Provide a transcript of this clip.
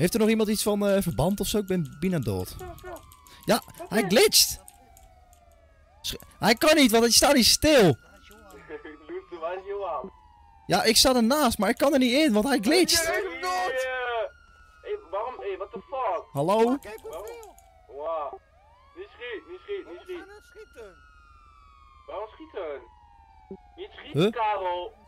Heeft er nog iemand iets van eh, verband of zo? Ik ben bijna dood. Ja, hij glitcht! Hij kan niet, want hij staat niet stil. Ja, ik sta ernaast, maar ik kan er niet in, want hij glitcht. Hé, waarom? Hey, what the fuck? Hallo? Kijk hoeveel! Niet schiet, niet schiet, niet schiet. schieten! Waarom schieten? Niet schieten, Karel.